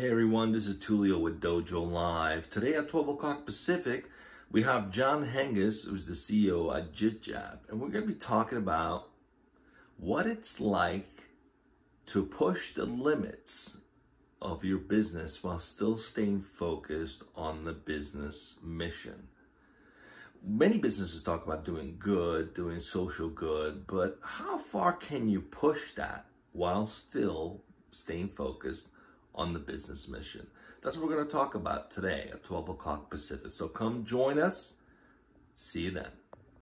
Hey everyone, this is Tullio with Dojo Live. Today at 12 o'clock Pacific, we have John Hanges, who's the CEO at JibJab, and we're going to be talking about what it's like to push the limits of your business while still staying focused on the business mission. Many businesses talk about doing good, doing social good, but how far can you push that while still staying focused on the business mission. That's what we're going to talk about today at 12 o'clock Pacific. So come join us. See you then.